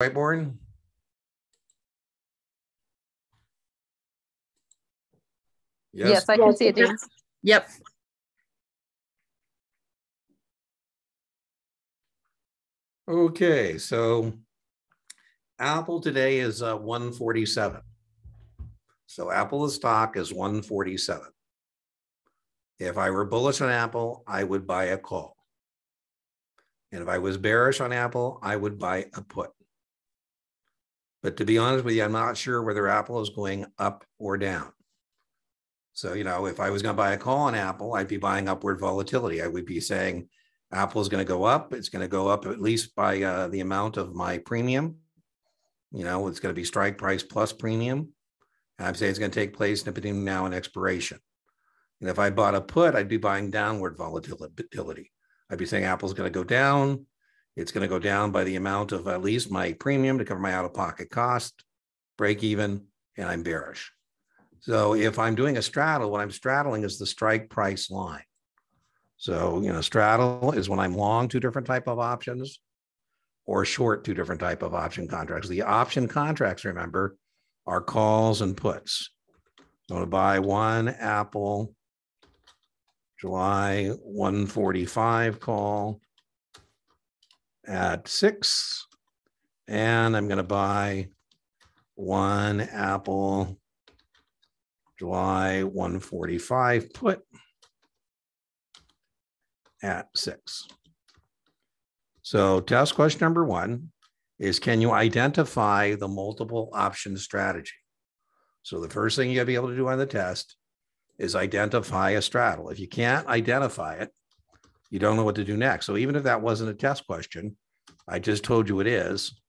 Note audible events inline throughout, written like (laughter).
whiteboard? Yes, I can see it, Dan. Yep. Okay, so Apple today is uh, 147. So Apple the stock is 147. If I were bullish on Apple, I would buy a call. And if I was bearish on Apple, I would buy a put. But to be honest with you, I'm not sure whether Apple is going up or down. So, you know, if I was going to buy a call on Apple, I'd be buying upward volatility. I would be saying Apple is going to go up. It's going to go up at least by uh, the amount of my premium. You know, it's going to be strike price plus premium. And I'm saying it's going to take place between now and expiration. And if I bought a put, I'd be buying downward volatility. I'd be saying Apple's going to go down. It's going to go down by the amount of at least my premium to cover my out of pocket cost, break even, and I'm bearish. So if I'm doing a straddle, what I'm straddling is the strike price line. So, you know, straddle is when I'm long two different type of options or short two different type of option contracts. The option contracts, remember, are calls and puts. So to buy one Apple July 145 call at six. And I'm going to buy one Apple July 145 put at six. So test question number one is can you identify the multiple option strategy? So the first thing you gotta be able to do on the test is identify a straddle. If you can't identify it, you don't know what to do next. So even if that wasn't a test question, I just told you it is.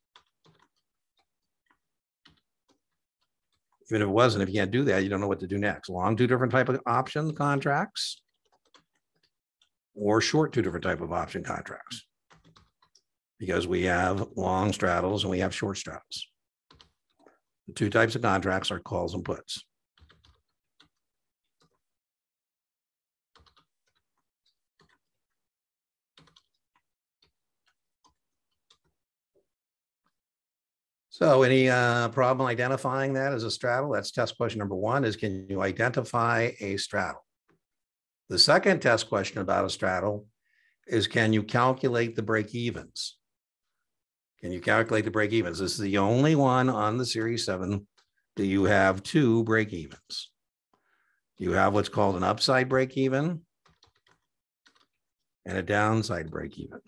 Even if it wasn't, if you can't do that, you don't know what to do next. Long two different type of option contracts or short two different type of option contracts because we have long straddles and we have short straddles. The two types of contracts are calls and puts. So any uh, problem identifying that as a straddle? That's test question number one is can you identify a straddle? The second test question about a straddle is can you calculate the break evens? Can you calculate the break evens? This is the only one on the Series 7 that you have two break evens. You have what's called an upside break even and a downside break even.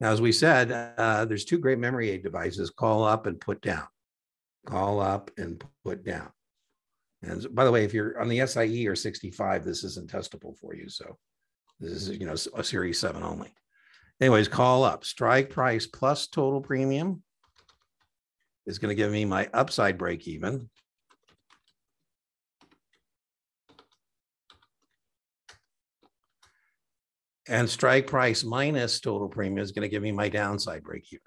Now, as we said, uh, there's two great memory aid devices, call up and put down. Call up and put down. And by the way, if you're on the SIE or 65, this isn't testable for you. So this is, you know, a series seven only. Anyways, call up strike price plus total premium is going to give me my upside break even. And strike price minus total premium is going to give me my downside break even.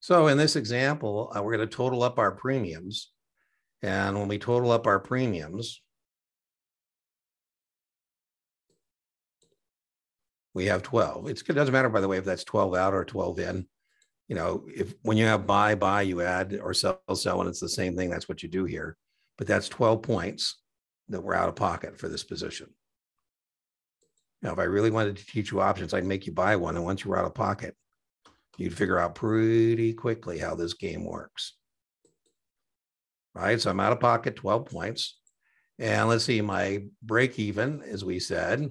So in this example, uh, we're going to total up our premiums. And when we total up our premiums, we have 12. It's, it doesn't matter, by the way, if that's 12 out or 12 in. You know, if when you have buy, buy, you add or sell, sell, and it's the same thing. That's what you do here. But that's 12 points that we're out of pocket for this position. Now, if I really wanted to teach you options, I'd make you buy one. And once you're out of pocket, you'd figure out pretty quickly how this game works. Right, so I'm out of pocket 12 points. And let's see, my break even, as we said,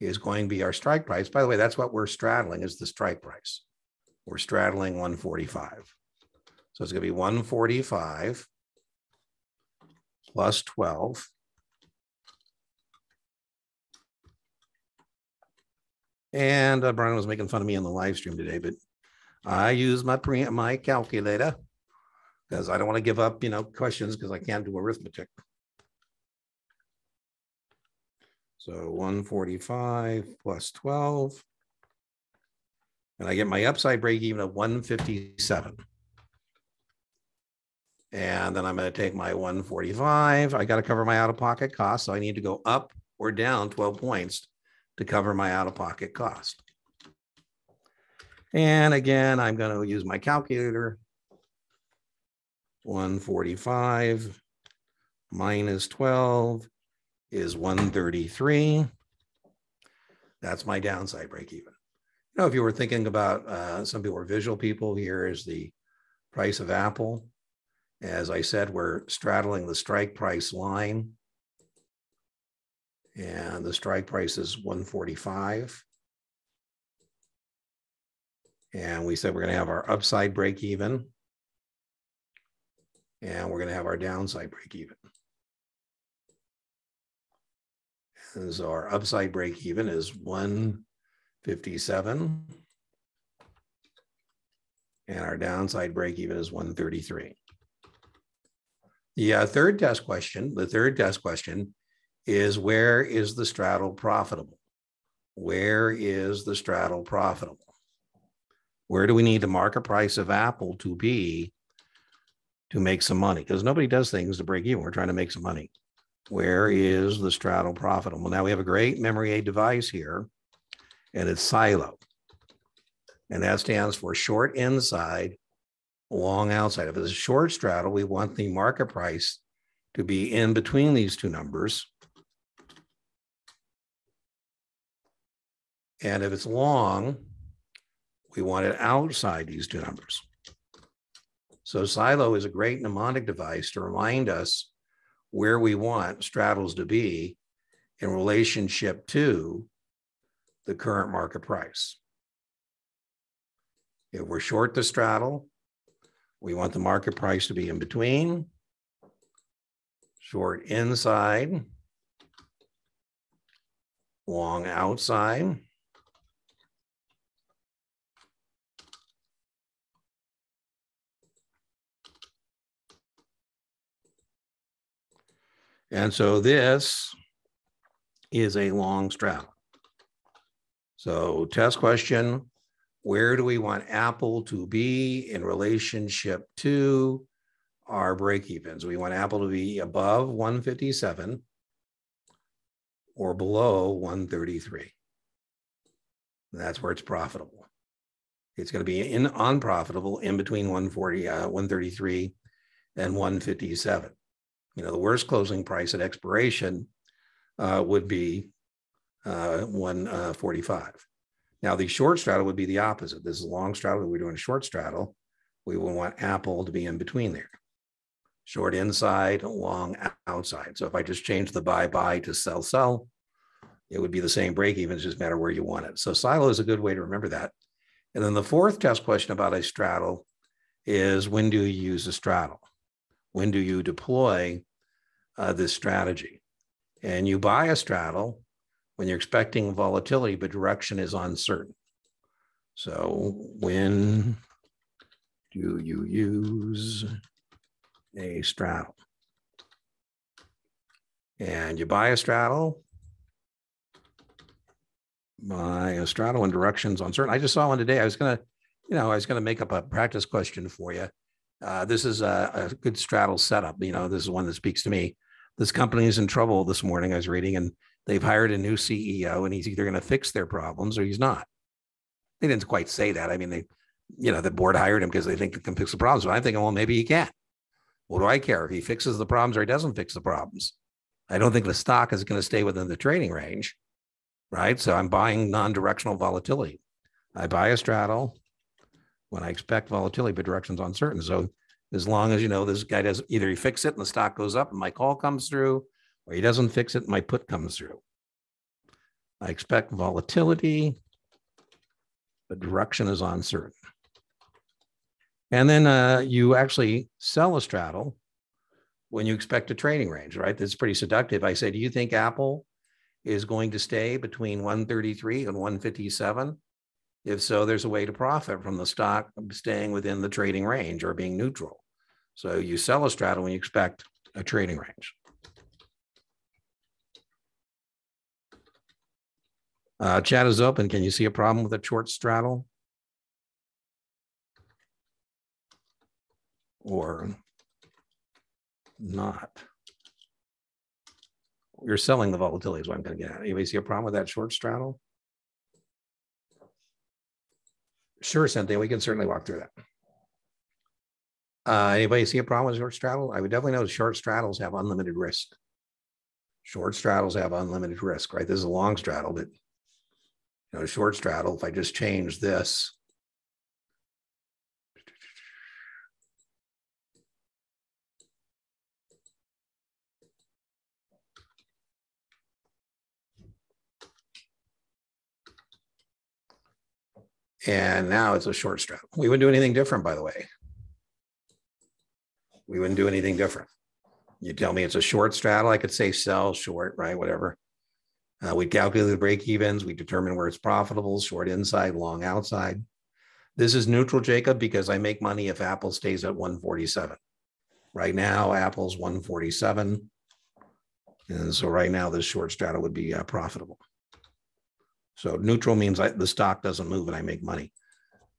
is going to be our strike price. By the way, that's what we're straddling is the strike price. We're straddling 145. So it's going to be 145 plus 12 And uh, Brian was making fun of me on the live stream today, but I use my pre my calculator because I don't want to give up, you know, questions because I can't do arithmetic. So 145 plus 12 And I get my upside break even at 157. And then I'm going to take my 145. I got to cover my out of pocket cost. So I need to go up or down 12 points to cover my out of pocket cost. And again, I'm going to use my calculator. 145 minus 12 is 133. That's my downside break even. You know, if you were thinking about uh, some people are visual people, here is the price of Apple. As I said, we're straddling the strike price line. And the strike price is 145. And we said we're going to have our upside break even. And we're going to have our downside break even. And so our upside break even is 157. And our downside break even is 133. The uh, third test question, the third test question is where is the straddle profitable? Where is the straddle profitable? Where do we need the market price of Apple to be to make some money? Because nobody does things to break even. We're trying to make some money. Where is the straddle profitable? Now we have a great memory aid device here, and it's silo. And that stands for short inside, long outside. If it's a short straddle, we want the market price to be in between these two numbers. And if it's long, we want it outside these two numbers. So Silo is a great mnemonic device to remind us where we want straddles to be in relationship to the current market price. If we're short the straddle, we want the market price to be in between, short inside, long outside. And so this is a long straddle. So test question, where do we want Apple to be in relationship to our break evens? We want Apple to be above 157 or below 133. That's where it's profitable. It's going to be in unprofitable in between 140, uh, 133 and 157 you know, the worst closing price at expiration uh, would be uh, 145. Uh, now, the short straddle would be the opposite. This is a long straddle. We're doing a short straddle. We would want Apple to be in between there. Short inside, long outside. So if I just change the buy buy to sell sell, it would be the same break even. It's just matter where you want it. So silo is a good way to remember that. And then the fourth test question about a straddle is when do you use a straddle? When do you deploy uh, this strategy. And you buy a straddle when you're expecting volatility, but direction is uncertain. So when do you use a straddle? And you buy a straddle, buy a straddle when directions uncertain. I just saw one today. I was gonna, you know, I was gonna make up a practice question for you. Uh, this is a, a good straddle setup. You know, this is one that speaks to me this company is in trouble this morning. I was reading, and they've hired a new CEO, and he's either going to fix their problems or he's not. They didn't quite say that. I mean, they, you know, the board hired him because they think he can fix the problems. But I'm thinking, well, maybe he can't. What do I care if he fixes the problems or he doesn't fix the problems? I don't think the stock is going to stay within the trading range, right? So I'm buying non-directional volatility. I buy a straddle when I expect volatility, but direction's uncertain. So as long as you know this guy does either he fix it and the stock goes up and my call comes through, or he doesn't fix it and my put comes through. I expect volatility, the direction is uncertain. And then uh, you actually sell a straddle when you expect a trading range, right? That's pretty seductive. I say, do you think Apple is going to stay between 133 and 157? If so, there's a way to profit from the stock staying within the trading range or being neutral. So you sell a straddle when you expect a trading range. Uh, chat is open. Can you see a problem with a short straddle? Or not? You're selling the volatility is what I'm going to get at. Anybody see a problem with that short straddle? Sure, Cynthia, we can certainly walk through that. Uh, anybody see a problem with short straddle? I would definitely know short straddles have unlimited risk. Short straddles have unlimited risk, right? This is a long straddle, but you know, short straddle, if I just change this. And now it's a short straddle. We wouldn't do anything different, by the way. We wouldn't do anything different. You tell me it's a short straddle, I could say sell short, right? Whatever. Uh, we calculate the break evens. We determine where it's profitable, short inside, long outside. This is neutral, Jacob, because I make money if Apple stays at 147. Right now, Apple's 147. And so right now, this short straddle would be uh, profitable. So neutral means I, the stock doesn't move and I make money.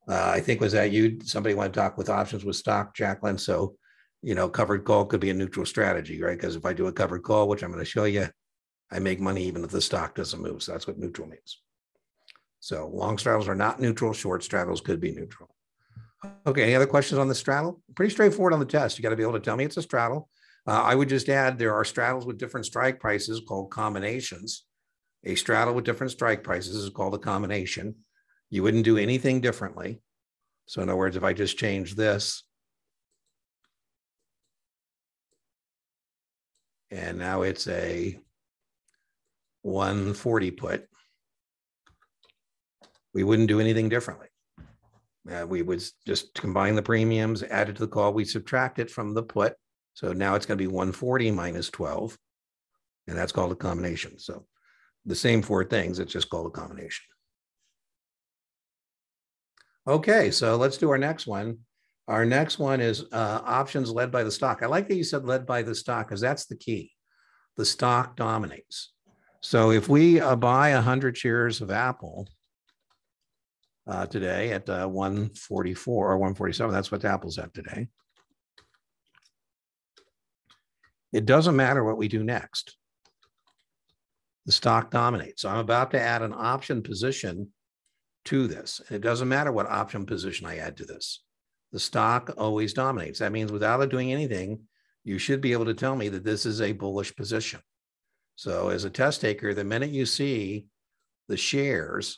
Uh, I think was that you, somebody want to talk with options with stock, Jacqueline. So, you know, covered call could be a neutral strategy, right? Because if I do a covered call, which I'm going to show you, I make money even if the stock doesn't move. So that's what neutral means. So long straddles are not neutral. Short straddles could be neutral. Okay, any other questions on the straddle? Pretty straightforward on the test. You got to be able to tell me it's a straddle. Uh, I would just add there are straddles with different strike prices called combinations. A straddle with different strike prices is called a combination. You wouldn't do anything differently. So in other words, if I just change this, and now it's a 140 put, we wouldn't do anything differently. Uh, we would just combine the premiums, add it to the call, we subtract it from the put. So now it's going to be 140 minus 12, and that's called a combination. So the same four things, it's just called a combination. Okay, so let's do our next one. Our next one is uh, options led by the stock. I like that you said led by the stock because that's the key. The stock dominates. So if we uh, buy 100 shares of Apple uh, today at uh, 144 or 147, that's what Apple's at today. It doesn't matter what we do next. The stock dominates. So I'm about to add an option position to this. And it doesn't matter what option position I add to this. The stock always dominates. That means without it doing anything, you should be able to tell me that this is a bullish position. So as a test taker, the minute you see the shares,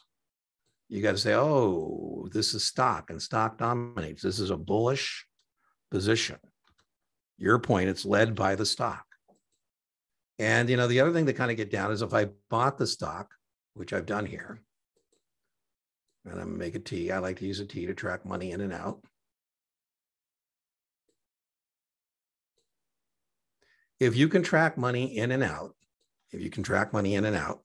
you got to say, oh, this is stock and stock dominates. This is a bullish position. Your point, it's led by the stock. And, you know, the other thing to kind of get down is if I bought the stock, which I've done here, and I'm gonna make a T. I like to use a T to track money in and out. If you can track money in and out, if you can track money in and out,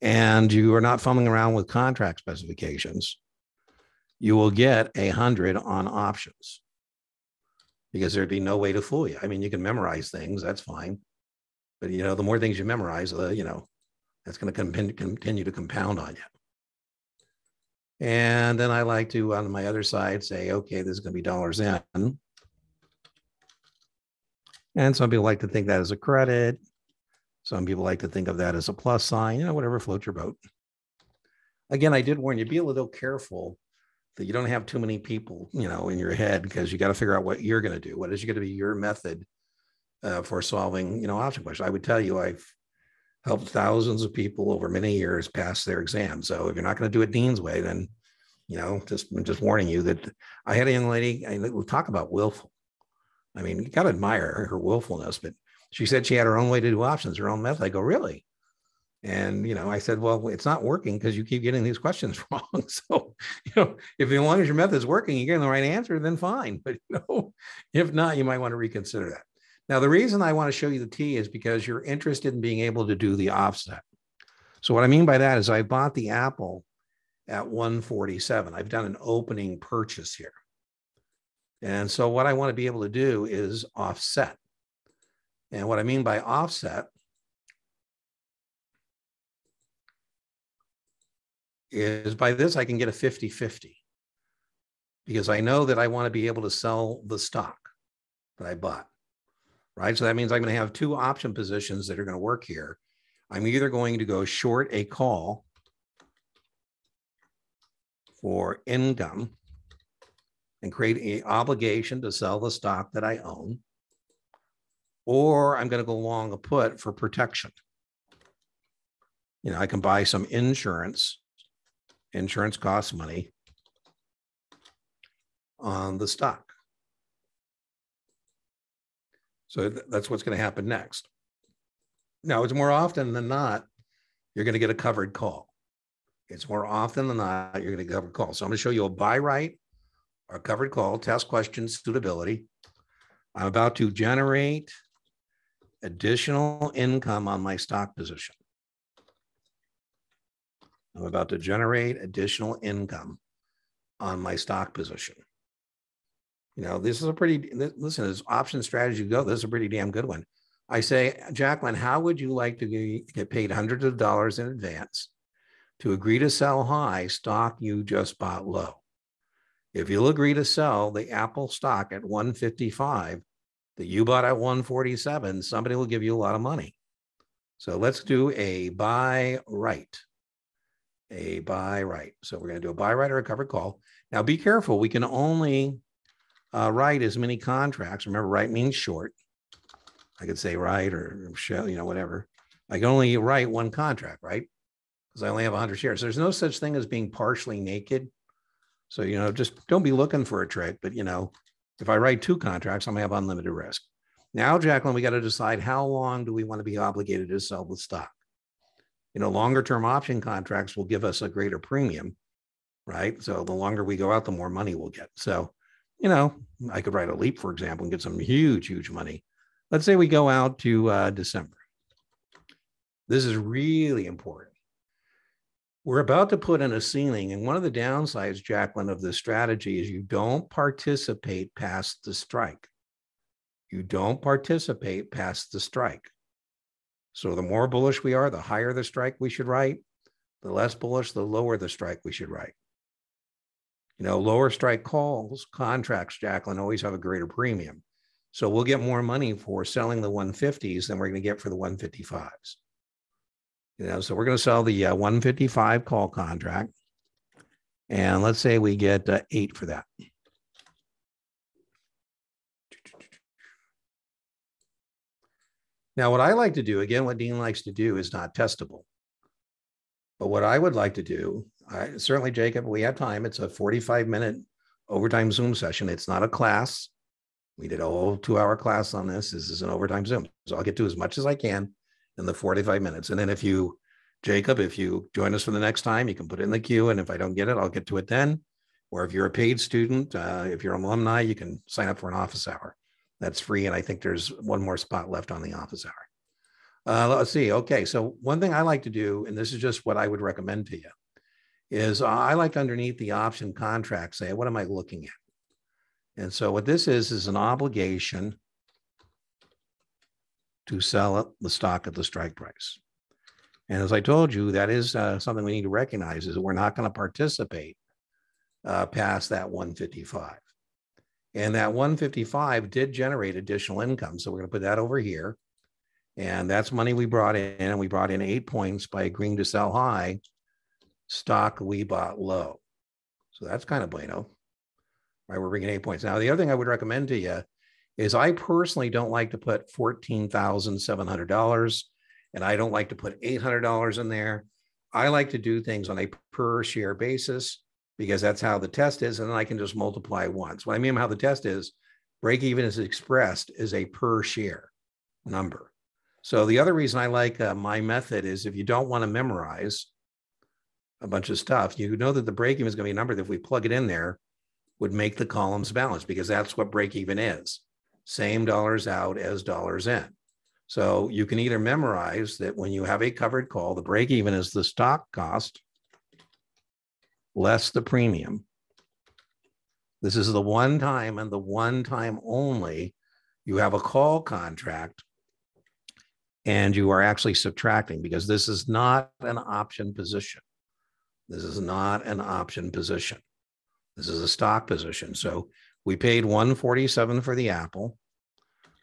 and you are not fumbling around with contract specifications, you will get a hundred on options because there'd be no way to fool you. I mean, you can memorize things, that's fine. But you know, the more things you memorize, the you know, that's going to continue to compound on you. And then I like to, on my other side, say, okay, this is going to be dollars in. And some people like to think that as a credit. Some people like to think of that as a plus sign, you know, whatever floats your boat. Again, I did warn you, be a little careful that you don't have too many people, you know, in your head because you got to figure out what you're going to do. What is going to be your method uh, for solving, you know, option questions? I would tell you, I've helped thousands of people over many years pass their exam. So if you're not going to do it Dean's way, then, you know, just just warning you that I had a young lady. I we'll talk about willful. I mean, you got to admire her willfulness, but she said she had her own way to do options, her own method. I go, really? And you know, I said, well, it's not working because you keep getting these questions (laughs) wrong. So, you know, if as long as your method's working, you're getting the right answer, then fine. But you know, if not, you might want to reconsider that. Now, the reason I want to show you the T is because you're interested in being able to do the offset. So what I mean by that is I bought the Apple at 147. I've done an opening purchase here. And so what I want to be able to do is offset. And what I mean by offset is by this, I can get a 50 50 because I know that I want to be able to sell the stock. that I bought. Right. So that means I'm going to have two option positions that are going to work here. I'm either going to go short a call for income and create an obligation to sell the stock that I own, or I'm going to go long a put for protection. You know, I can buy some insurance. Insurance costs money on the stock. So that's what's going to happen next. Now, it's more often than not, you're going to get a covered call. It's more often than not, you're going to get a covered call. So I'm going to show you a buy write or covered call, test question suitability. I'm about to generate additional income on my stock position. I'm about to generate additional income on my stock position. You know, this is a pretty, listen, as option strategy go, this is a pretty damn good one. I say, Jacqueline, how would you like to get paid hundreds of dollars in advance to agree to sell high stock you just bought low? If you'll agree to sell the Apple stock at 155 that you bought at 147, somebody will give you a lot of money. So let's do a buy write a buy write. So we're going to do a buy write or a covered call. Now be careful. We can only uh, write as many contracts. Remember, write means short. I could say write or show, you know, whatever. I can only write one contract, right? Because I only have 100 shares. There's no such thing as being partially naked. So, you know, just don't be looking for a trick. But, you know, if I write two contracts, I'm going to have unlimited risk. Now, Jacqueline, we got to decide how long do we want to be obligated to sell the stock? you know, longer term option contracts will give us a greater premium, right? So the longer we go out, the more money we'll get. So, you know, I could write a leap, for example, and get some huge, huge money. Let's say we go out to uh, December. This is really important. We're about to put in a ceiling. And one of the downsides, Jacqueline, of this strategy is you don't participate past the strike. You don't participate past the strike. So the more bullish we are, the higher the strike we should write. The less bullish, the lower the strike we should write. You know, lower strike calls, contracts, Jacqueline, always have a greater premium. So we'll get more money for selling the 150s than we're going to get for the 155s. You know, so we're going to sell the uh, 155 call contract. And let's say we get uh, eight for that. Now, what I like to do, again, what Dean likes to do is not testable. But what I would like to do, I, certainly, Jacob, we have time. It's a 45 minute overtime Zoom session. It's not a class. We did a whole two hour class on this. This is an overtime Zoom. So I'll get to as much as I can in the 45 minutes. And then if you, Jacob, if you join us for the next time, you can put it in the queue. And if I don't get it, I'll get to it then. Or if you're a paid student, uh, if you're an alumni, you can sign up for an office hour that's free. And I think there's one more spot left on the office hour. Uh, let's see. Okay. So one thing I like to do, and this is just what I would recommend to you, is I like underneath the option contract say, what am I looking at? And so what this is, is an obligation to sell the stock at the strike price. And as I told you, that is uh, something we need to recognize is that we're not going to participate uh, past that 155. And that 155 did generate additional income. So we're going to put that over here. And that's money we brought in. And we brought in eight points by agreeing to sell high stock we bought low. So that's kind of bueno. Right. We're bringing eight points. Now, the other thing I would recommend to you is I personally don't like to put $14,700 and I don't like to put $800 in there. I like to do things on a per share basis because that's how the test is. And then I can just multiply once. What I mean by how the test is, break even is expressed as a per share number. So the other reason I like uh, my method is if you don't want to memorize a bunch of stuff, you know that the break even is going to be a number that if we plug it in there would make the columns balance because that's what break even is. Same dollars out as dollars in. So you can either memorize that when you have a covered call, the break even is the stock cost less the premium. This is the one time and the one time only you have a call contract and you are actually subtracting because this is not an option position. This is not an option position. This is a stock position. So we paid 147 for the Apple.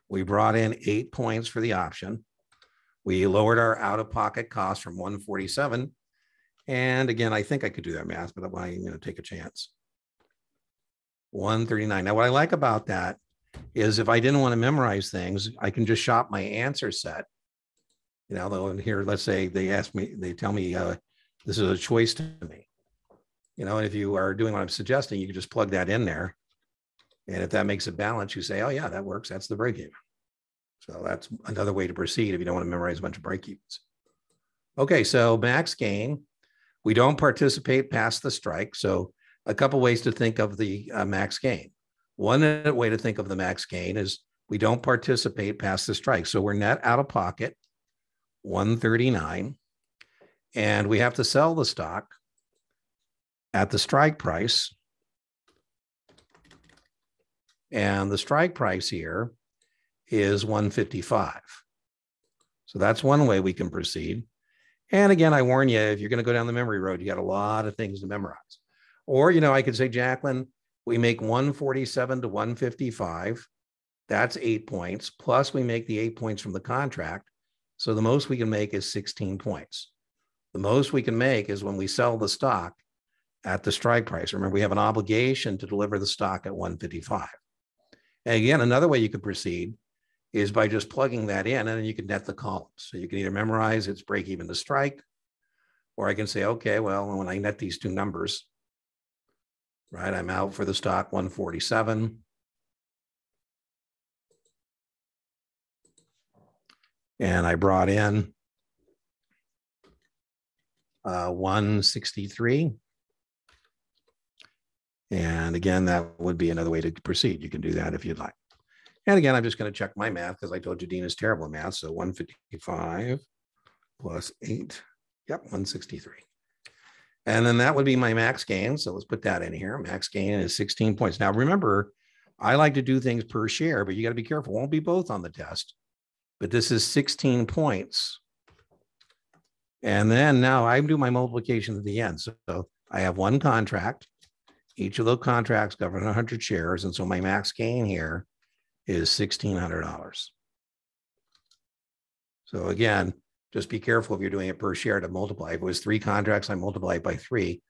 We brought in eight points for the option. We lowered our out-of-pocket cost from 147. And again, I think I could do that math, but I'm going to take a chance. 139. Now, what I like about that is if I didn't want to memorize things, I can just shop my answer set. You know, they'll here, let's say they ask me, they tell me uh, this is a choice to me. You know, and if you are doing what I'm suggesting, you can just plug that in there. And if that makes a balance, you say, oh yeah, that works. That's the break even. So that's another way to proceed if you don't want to memorize a bunch of break evens. Okay, so max gain, we don't participate past the strike. So a couple ways to think of the uh, max gain. One way to think of the max gain is we don't participate past the strike. So we're net out of pocket 139 and we have to sell the stock at the strike price. And the strike price here is 155. So that's one way we can proceed. And again, I warn you, if you're going to go down the memory road, you got a lot of things to memorize. Or, you know, I could say, Jacqueline, we make 147 to 155. That's eight points. Plus, we make the eight points from the contract. So the most we can make is 16 points. The most we can make is when we sell the stock at the strike price. Remember, we have an obligation to deliver the stock at 155. And again, another way you could proceed is by just plugging that in and then you can net the columns. So you can either memorize its break even to strike, or I can say, okay, well, when I net these two numbers, right? I'm out for the stock 147. And I brought in uh, 163. And again, that would be another way to proceed. You can do that if you'd like. And again, I'm just going to check my math because I told you Dean is terrible at math. So 155 plus 8. Yep, 163. And then that would be my max gain. So let's put that in here. Max gain is 16 points. Now remember, I like to do things per share, but you got to be careful. Won't be both on the test. But this is 16 points. And then now I do my multiplication at the end. So I have one contract. Each of those contracts govern 100 shares. And so my max gain here is $1,600. So again, just be careful if you're doing it per share to multiply. If it was three contracts, I multiply it by three.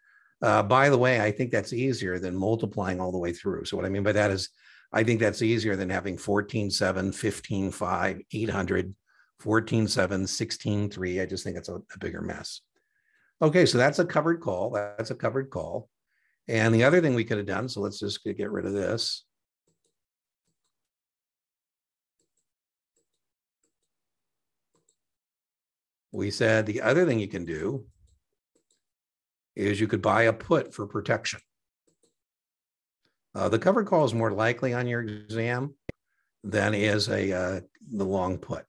Uh, by the way, I think that's easier than multiplying all the way through. So what I mean by that is I think that's easier than having 14, 7, 15, 5, 800, 14, 7, 16, 3. I just think it's a, a bigger mess. Okay, so that's a covered call. That's a covered call. And the other thing we could have done, so let's just get rid of this. we said the other thing you can do is you could buy a put for protection. Uh, the covered call is more likely on your exam than is a uh, the long put.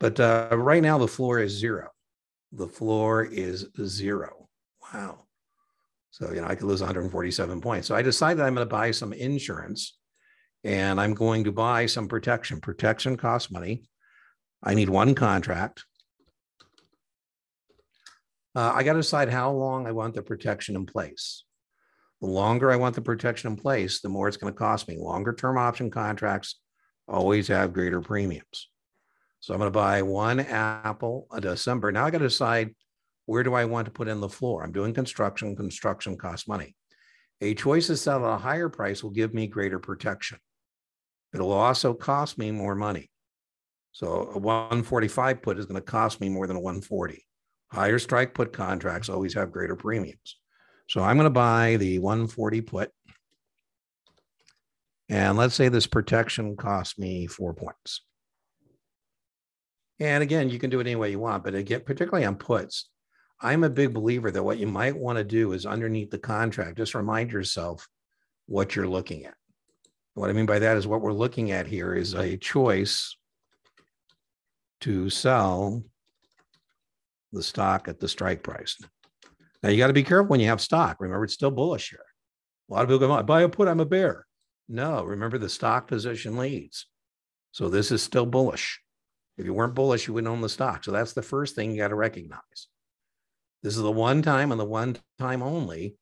But uh, right now the floor is zero. The floor is zero. Wow. So you know I could lose 147 points. So I decided I'm going to buy some insurance, and I'm going to buy some protection. Protection costs money. I need one contract. Uh, I got to decide how long I want the protection in place. The longer I want the protection in place, the more it's going to cost me. Longer term option contracts always have greater premiums. So I'm going to buy one apple a December. Now I got to decide where do I want to put in the floor? I'm doing construction. Construction costs money. A choice to sell at a higher price will give me greater protection. It'll also cost me more money. So a 145 put is going to cost me more than a 140. Higher strike put contracts always have greater premiums. So I'm going to buy the 140 put. And let's say this protection costs me four points. And again, you can do it any way you want, but again, particularly on puts, I'm a big believer that what you might want to do is underneath the contract, just remind yourself what you're looking at. What I mean by that is what we're looking at here is a choice to sell the stock at the strike price. Now you got to be careful when you have stock. Remember, it's still bullish here. A lot of people go, I buy a put, I'm a bear. No, remember the stock position leads. So this is still bullish. If you weren't bullish, you wouldn't own the stock. So that's the first thing you got to recognize. This is the one time and the one time only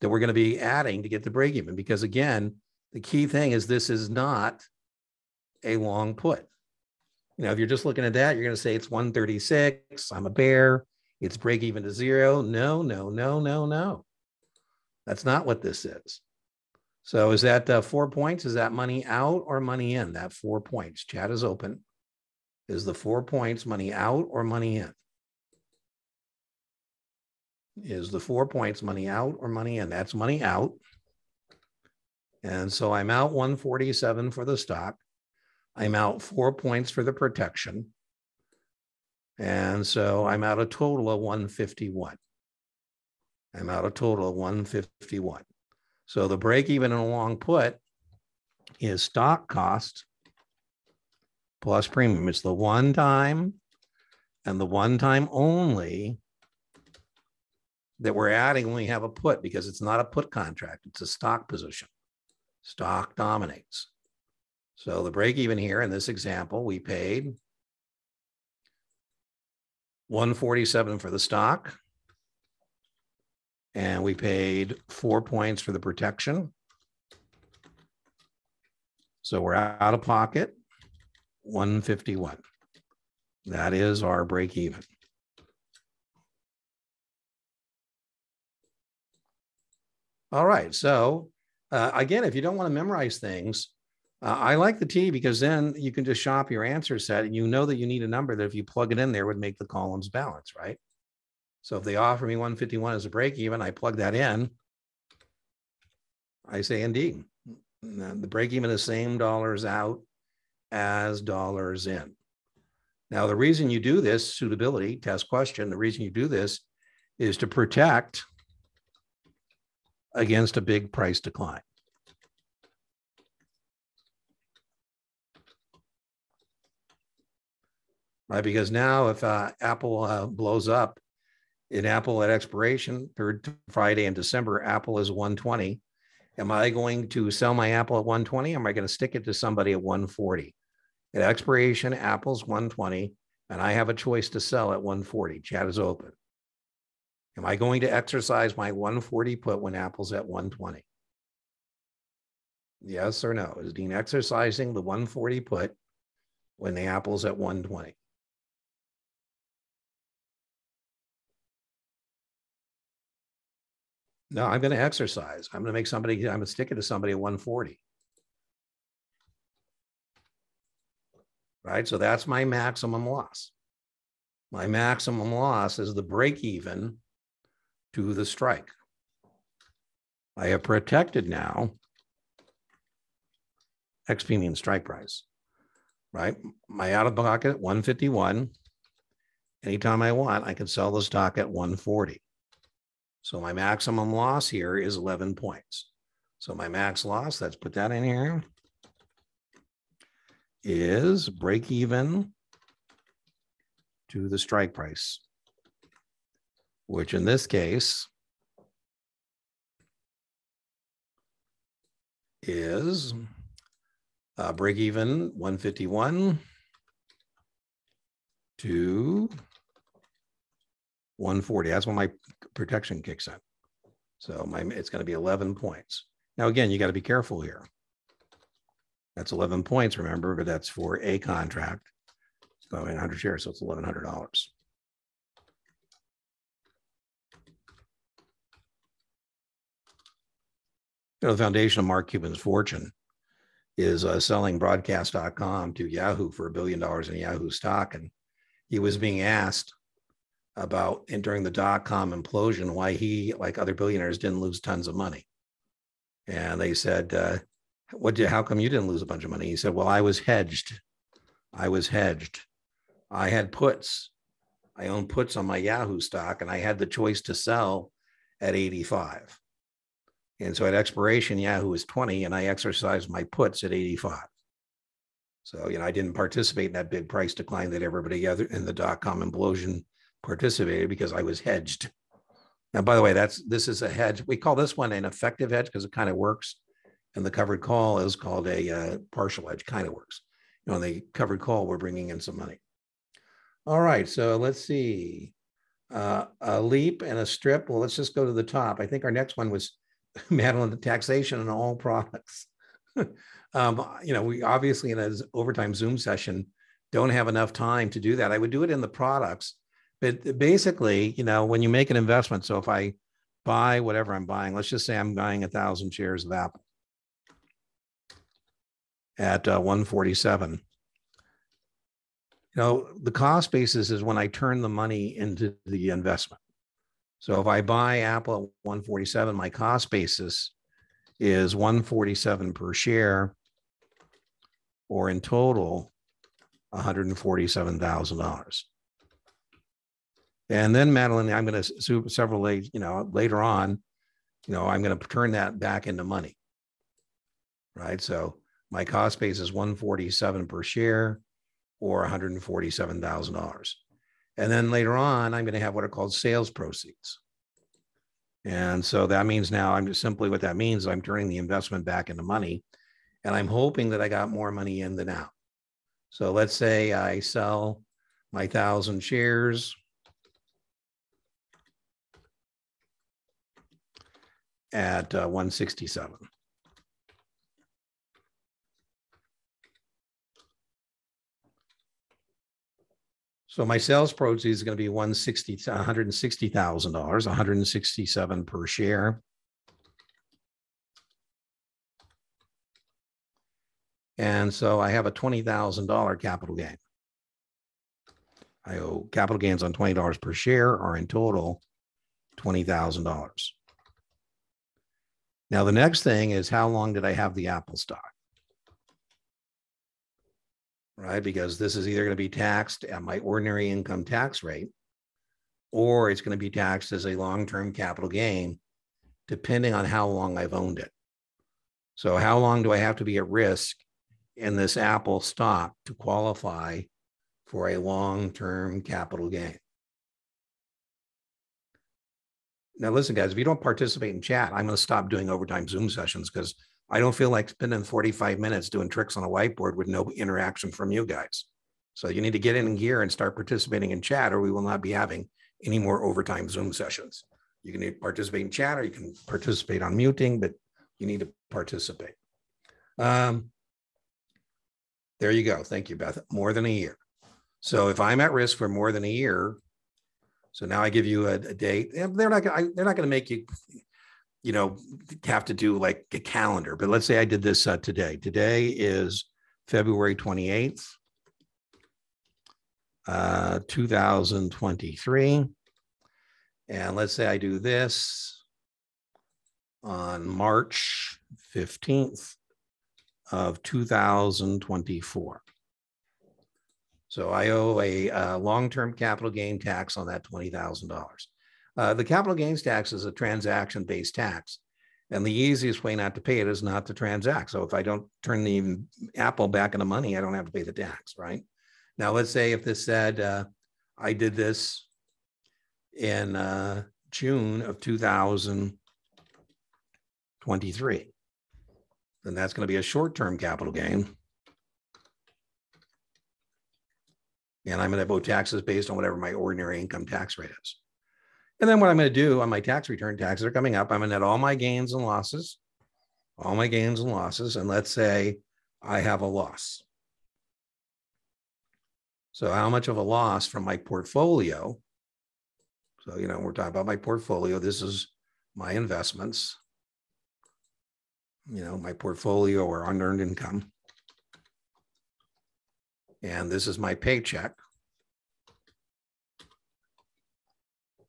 that we're going to be adding to get the break even. Because again, the key thing is this is not a long put. You know, if you're just looking at that, you're going to say it's 136. I'm a bear. It's break even to zero. No, no, no, no, no. That's not what this is. So is that uh, four points? Is that money out or money in? That four points. Chat is open. Is the four points money out or money in? Is the four points money out or money in? That's money out. And so I'm out 147 for the stock. I'm out four points for the protection. And so I'm out a total of 151. I'm out a total of 151. So the break even in a long put is stock cost plus premium. It's the one time and the one time only that we're adding when we have a put because it's not a put contract, it's a stock position. Stock dominates. So the break even here in this example, we paid 147 for the stock. And we paid four points for the protection. So we're out of pocket 151. That is our break even. All right. So uh, again, if you don't want to memorize things, uh, I like the T because then you can just shop your answer set and you know that you need a number that if you plug it in there would make the columns balance, right? So if they offer me 151 as a break even, I plug that in. I say indeed. The break even is same dollars out as dollars in. Now, the reason you do this suitability test question, the reason you do this is to protect against a big price decline. Right, because now if uh, Apple uh, blows up in Apple at expiration, third Friday in December, Apple is 120. Am I going to sell my Apple at 120? Am I going to stick it to somebody at 140? At expiration, Apple's 120, and I have a choice to sell at 140. Chat is open. Am I going to exercise my 140 put when Apple's at 120? Yes or no? Is Dean exercising the 140 put when the Apple's at 120? No, I'm going to exercise. I'm going to make somebody, I'm going to stick it to somebody at 140. Right. So that's my maximum loss. My maximum loss is the break even to the strike. I have protected now XP means strike price, right? My out of pocket 151. Anytime I want, I can sell the stock at 140. So my maximum loss here is 11 points. So my max loss, let's put that in here, is break even to the strike price which in this case is uh, break even 151 to 140. That's when my protection kicks in. So my it's going to be 11 points. Now, again, you got to be careful here. That's 11 points, remember, but that's for a contract. So 100 shares, so it's $1,100. you know, the foundation of Mark Cuban's fortune is uh, selling broadcast.com to Yahoo for a billion dollars in Yahoo stock. And he was being asked about and during the dot com implosion why he, like other billionaires, didn't lose tons of money. And they said, uh, "What? Did, how come you didn't lose a bunch of money?" He said, "Well, I was hedged. I was hedged. I had puts. I own puts on my Yahoo stock, and I had the choice to sell at 85. And so at expiration, Yahoo was 20 and I exercised my puts at 85. So, you know, I didn't participate in that big price decline that everybody other in the dot com implosion participated because I was hedged. Now, by the way, that's this is a hedge. We call this one an effective hedge because it kind of works. And the covered call is called a uh, partial hedge, kind of works. You know, on the covered call, we're bringing in some money. All right, so let's see. Uh, a leap and a strip. Well, let's just go to the top. I think our next one was (laughs) Madeline, the taxation on all products. (laughs) Um, you know, we obviously in an overtime Zoom session don't have enough time to do that. I would do it in the products, but basically, you know, when you make an investment, so if I buy whatever I'm buying, let's just say I'm buying a thousand shares of Apple at uh, 147. You know, the cost basis is when I turn the money into the investment. So if I buy Apple at 147, my cost basis is 147 per share, or in total, $147,000. And then Madeline, I'm going to several, you know, later on, you know, I'm going to turn that back into money. Right. So my cost base is 147 per share or $147,000. And then later on, I'm going to have what are called sales proceeds. And so that means now I'm just simply what that means I'm turning the investment back into money. And I'm hoping that I got more money in than out. So let's say I sell my thousand shares. At uh, 167. So my sales proceeds is going to be 160, $160,000, 167 per share. And so I have a $20,000 capital gain. I owe capital gains on $20 per share are in total $20,000. Now, the next thing is how long did I have the Apple stock? Right? Because this is either going to be taxed at my ordinary income tax rate or it's going to be taxed as a long term capital gain, depending on how long I've owned it. So, how long do I have to be at risk in this Apple stock to qualify for a long-term capital gain. Now, listen, guys, if you don't participate in chat, I'm going to stop doing overtime Zoom sessions because I don't feel like spending 45 minutes doing tricks on a whiteboard with no interaction from you guys. So you need to get in gear and start participating in chat, or we will not be having any more overtime Zoom sessions. You can participate in chat or you can participate on muting, but you need to participate. Um, there you go. Thank you, Beth. More than a year. So if I'm at risk for more than a year, so now I give you a, a date. They're not. They're not going to make you, you know, have to do like a calendar. But let's say I did this uh, today. Today is February 28th, uh, 2023, and let's say I do this on March 15th, of 2024. So I owe a, a uh, long-term capital gain tax on that $20,000. Uh, the capital gains tax is a transaction-based tax. And the easiest way not to pay it is not to transact. So if I don't turn the Apple back into money, I don't have to pay the tax, right? Now, let's say if this said uh, I did this in uh, June of 2023 then that's going to be a short-term capital gain. And I'm going to owe taxes based on whatever my ordinary income tax rate is. And then what I'm going to do on my tax return, taxes are coming up. I'm going to net all my gains and losses, all my gains and losses. And let's say I have a loss. So how much of a loss from my portfolio? So, you know, we're talking about my portfolio. This is my investments you know, my portfolio or unearned income. And this is my paycheck.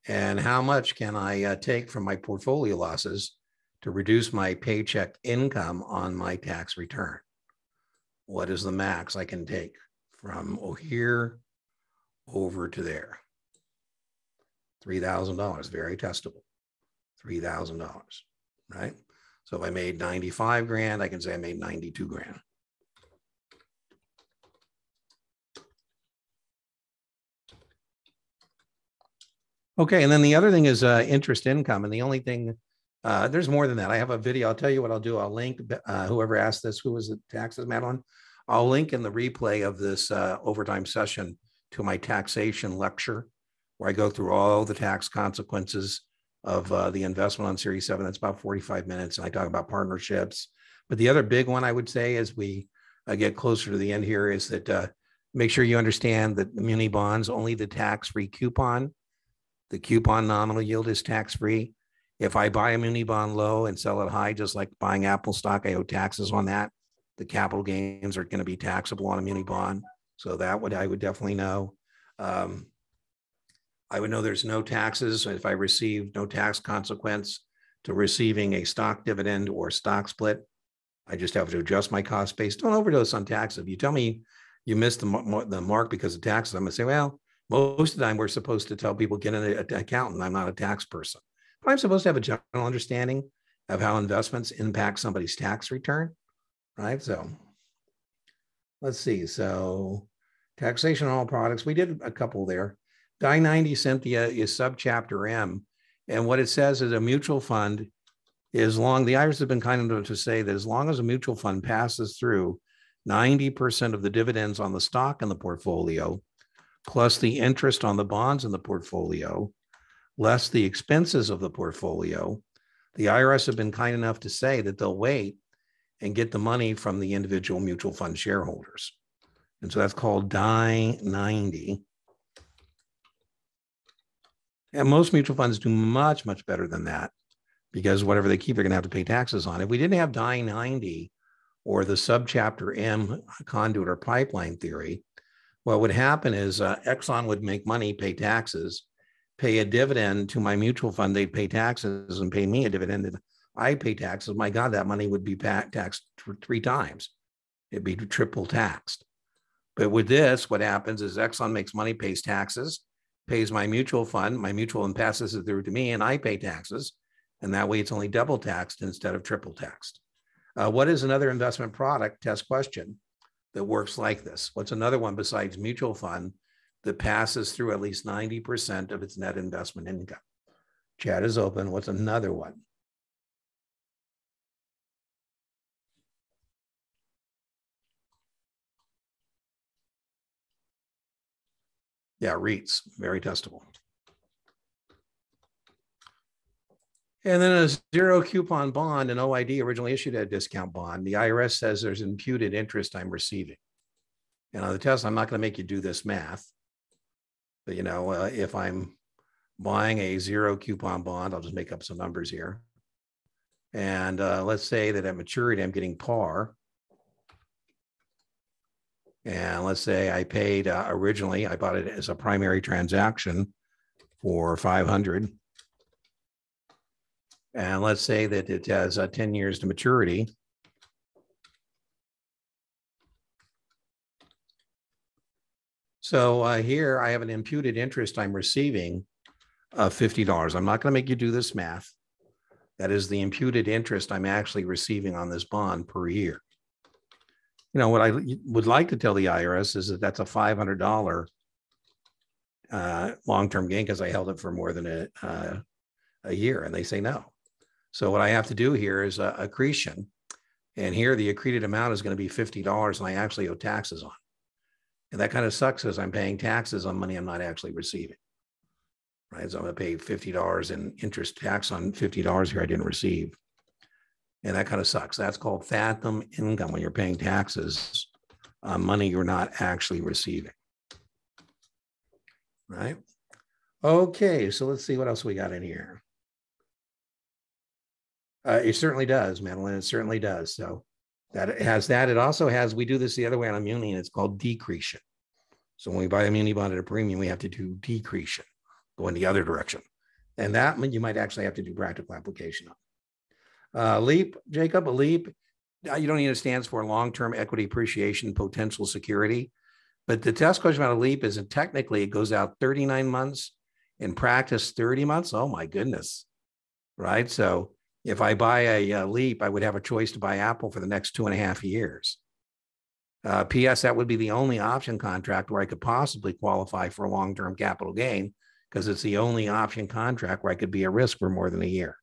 And how much can I uh, take from my portfolio losses to reduce my paycheck income on my tax return? What is the max I can take from here over to there? $3,000, very testable. $3,000, right? So if I made 95 grand, I can say I made 92 grand. Okay, and then the other thing is uh, interest income. And the only thing, uh, there's more than that. I have a video. I'll tell you what I'll do. I'll link uh, whoever asked this, who was the taxes, Madeline? I'll link in the replay of this uh, overtime session to my taxation lecture where I go through all the tax consequences of uh, the investment on Series 7. That's about 45 minutes. And I talk about partnerships, But the other big one I would say as we uh, get closer to the end here is that make sure you understand that muni bonds only the tax-free coupon. The coupon nominal yield is tax-free. If I buy a muni bond low and sell it high, just like buying Apple stock, I owe taxes on that. The capital gains are going to be taxable on a muni bond. So that would I would definitely know. Um, I would know there's no taxes if I receive no tax consequence to receiving a stock dividend or stock split. I just have to adjust my cost base. Don't overdose on taxes. If you tell me you missed the, the mark because of taxes, I'm going to say, well, most of the time we're supposed to tell people get an accountant. I'm not a tax person, but I'm supposed to have a general understanding of how investments impact somebody's tax return, right? So let's see. So taxation on all products, we did a couple there. Die 90 Cynthia is subchapter M. And what it says is a mutual fund is long, the IRS has been kind enough to say that as long as a mutual fund passes through 90% of the dividends on the stock in the portfolio, plus the interest on the bonds in the portfolio, less the expenses of the portfolio, the IRS have been kind enough to say that they'll wait and get the money from the individual mutual fund shareholders. And so that's called DIE 90. And most mutual funds do much, much better than that because whatever they keep, they're going to have to pay taxes on. If we didn't have DIE 90 or the subchapter M conduit or pipeline theory, what would happen is uh, Exxon would make money, pay taxes, pay a dividend to my mutual fund. They'd pay taxes and pay me a dividend. And I pay taxes. My God, that money would be taxed three times. It'd be triple taxed. But with this, what happens is Exxon makes money, pays taxes, pays my mutual fund. My mutual fund passes it through to me, and I pay taxes. And that way it's only double taxed instead of triple taxed. Uh, what is another investment product test question that works like this? What's another one besides mutual fund that passes through at least 90% of its net investment income? Chat is open. What's another one? Yeah, REITs, very testable. And then a zero coupon bond, an OID originally issued at a discount bond. The IRS says there's imputed interest I'm receiving. And on the test, I'm not going to make you do this math. But, you know, uh, if I'm buying a zero coupon bond, I'll just make up some numbers here. And uh, let's say that at maturity, I'm getting par. And let's say I paid uh, originally, I bought it as a primary transaction for 500 and let's say that it has uh, 10 years to maturity. So uh, here I have an imputed interest I'm receiving of $50. I'm not going to make you do this math. That is the imputed interest I'm actually receiving on this bond per year. You know, what I would like to tell the IRS is that that's a $500 uh, long-term gain because I held it for more than a, uh, a year and they say no. So what I have to do here is uh, accretion. And here the accreted amount is going to be $50 and I actually owe taxes on. And that kind of sucks as I'm paying taxes on money I'm not actually receiving. Right. So I'm going to pay $50 in interest tax on $50 here I didn't receive. And that kind of sucks. That's called phantom income when you're paying taxes on money you're not actually receiving. Right. Okay. So let's see what else we got in here. Uh, it certainly does, Madeline. It certainly does. So that has that. It also has, we do this the other way on a muni, and it's called decretion. So when we buy a muni bond at a premium, we have to do decretion, go in the other direction. And that you might actually have to do practical application on. Uh, LEAP, Jacob, a LEAP, uh, you don't need it stands for long-term equity appreciation potential security. But the test question about a LEAP is that technically it goes out 39 months, in practice 30 months. Oh my goodness. Right. So if I buy a, a, Leap, I would have a choice to buy Apple for the next two and a half years. Uh, P.S. That would be the only option contract where I could possibly qualify for a long-term capital gain because it's the only option contract where I could be at risk for more than a year.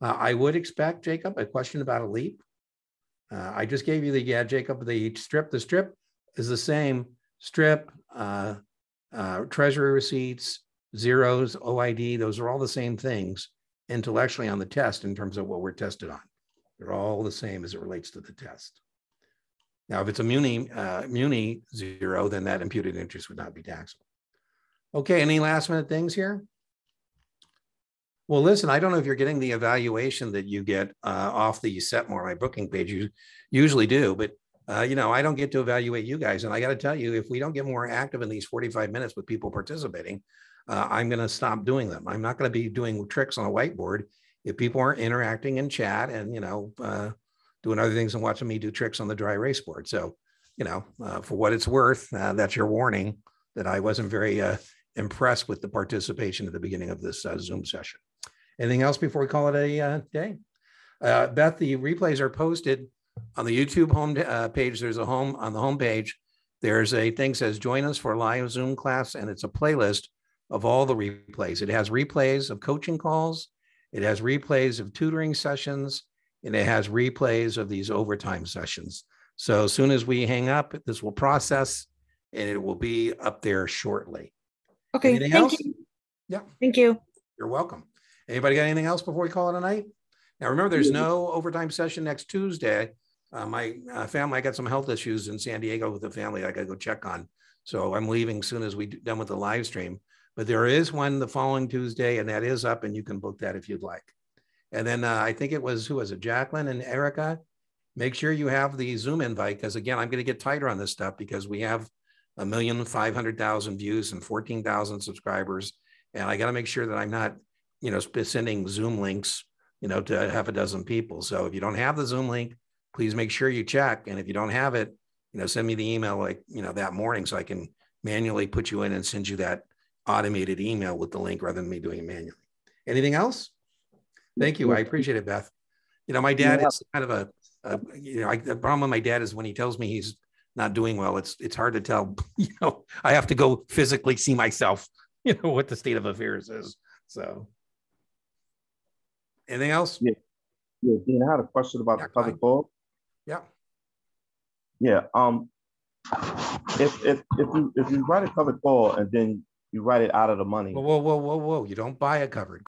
Uh, I would expect, Jacob, a question about a Leap. Uh, I just gave you the yeah, Jacob. The strip, the strip is the same strip. Uh, uh, treasury receipts, zeros, OID. Those are all the same things intellectually on the test in terms of what we're tested on, They're all the same as it relates to the test. Now, if it's a muni, uh, muni zero, then that imputed interest would not be taxable. Okay, any last minute things here? Well, listen, I don't know if you're getting the evaluation that you get uh, off the Setmore, my booking page. You usually do, but uh, you know, I don't get to evaluate you guys. And I got to tell you, if we don't get more active in these 45 minutes with people participating, uh, I'm going to stop doing them. I'm not going to be doing tricks on a whiteboard if people aren't interacting in chat and, you know, uh, doing other things and watching me do tricks on the dry erase board. So, you know, uh, for what it's worth, uh, that's your warning that I wasn't very uh, impressed with the participation at the beginning of this uh, Zoom session. Anything else before we call it a day? Beth, the replays are posted on the YouTube home page. There's a home on the home page. There's a thing says join us for live Zoom class, and it's a playlist of all the replays. It has replays of coaching calls. It has replays of tutoring sessions, and it has replays of these overtime sessions. So as soon as we hang up, this will process and it will be up there shortly. Okay, Anything thank else? you. Yeah. Thank you. You're welcome. Anybody got anything else before we call it a night? Now, remember, there's no overtime session next Tuesday. Uh, my uh, family, I got some health issues in San Diego with the family I got to go check on. So I'm leaving soon as we done with the live stream. But there is one the following Tuesday, and that is up, and you can book that if you'd like. And then uh, I think it was who was it, Jacqueline and Erica. Make sure you have the Zoom invite because again, I'm going to get tighter on this stuff because we have a million five hundred thousand views and fourteen thousand subscribers, and I got to make sure that I'm not, you know, sending Zoom links, you know, to half a dozen people. So if you don't have the Zoom link, please make sure you check. And if you don't have it, you know, send me the email like you know that morning so I can manually put you in and send you that automated email with the link rather than me doing it manually. Anything else? Thank you. I appreciate it, Beth. You know, my dad Yeah. is kind of a, a you know, I, the problem with my dad is when he tells me he's not doing well, it's it's hard to tell. (laughs) You know, I have to go physically see myself. (laughs) You know what the state of affairs is. So, anything else? Yeah. Yeah, Dean, I had a question about Yeah, the public call. Yeah. Yeah, um, if, if, if you, if you write a covered call and then you write it out of the money. Whoa, whoa, whoa, whoa, whoa! You don't buy a covered